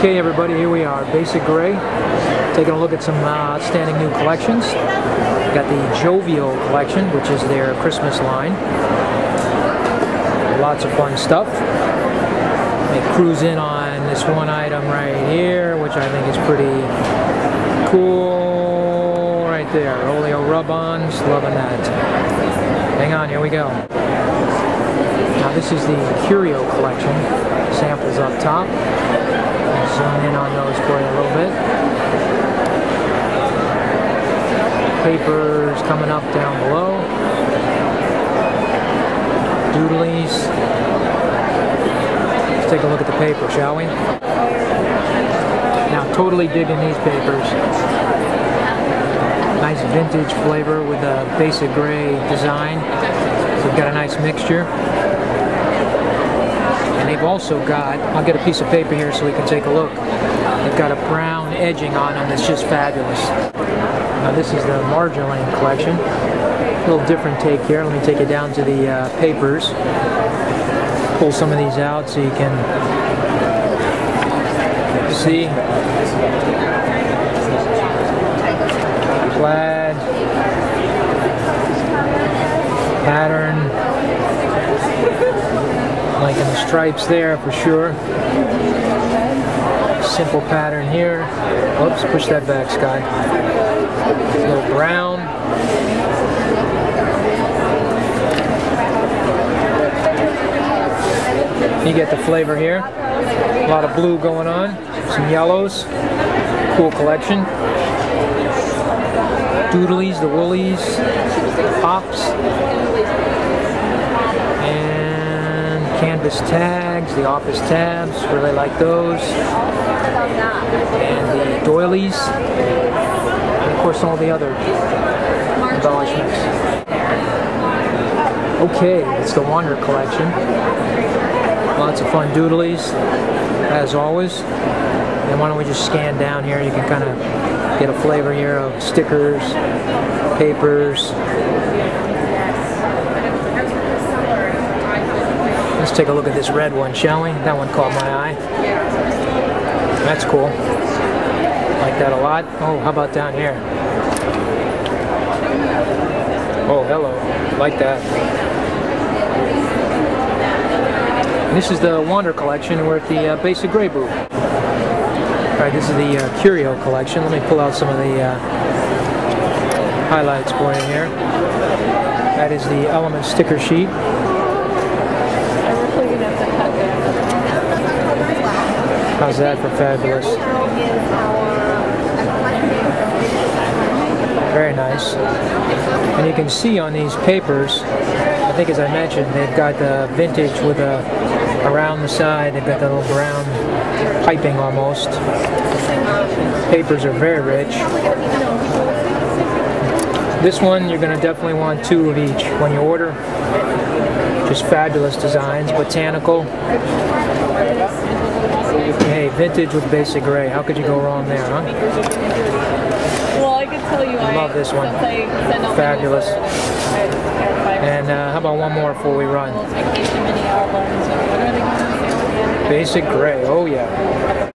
Okay, everybody, here we are, Basic Grey. Taking a look at some uh, outstanding new collections. Got the Jovial collection, which is their Christmas line. Lots of fun stuff. They cruise in on this one item right here, which I think is pretty cool. Right there, Oleo rub-ons, loving that. Hang on, here we go. Now this is the Curio collection. Samples up top. I'll zoom in on those for you a little bit. Papers coming up down below. Doodlies. Let's take a look at the paper, shall we? Now, totally digging these papers. Nice vintage flavor with a basic grey design. So we've got a nice mixture. And they've also got, I'll get a piece of paper here so we can take a look. They've got a brown edging on them that's just fabulous. Now this is the Marjolaine collection. A little different take here. Let me take it down to the uh, papers. Pull some of these out so you can see. Plaid. Pattern. Liking the stripes there for sure. Simple pattern here. Oops, push that back, Sky. A little brown. You get the flavor here. A lot of blue going on. Some yellows. Cool collection. Doodlies, the woolies, pops. And canvas tags, the office tabs, really like those. And the doilies. And of course all the other embellishments. Okay, it's the Wonder Collection. Lots of fun doodlies, as always. And why don't we just scan down here, you can kind of get a flavor here of stickers, papers. Let's take a look at this red one, shall we? That one caught my eye. That's cool. Like that a lot. Oh, how about down here? Oh, hello. Like that. This is the Wander collection, we're at the uh, Basic Grey booth. Alright, this is the uh, Curio collection. Let me pull out some of the uh, highlights for you here. That is the Element sticker sheet. How's that for fabulous? Very nice. And you can see on these papers, I think as I mentioned, they've got the vintage with a around the side, they've got that little brown piping almost. Papers are very rich. This one, you're going to definitely want two of each when you order. Just fabulous designs, botanical. Hey, vintage with basic grey. How could you go wrong there, huh? Well, I can tell you. I love this one. Fabulous. And uh, how about one more before we run? Basic grey. Oh yeah.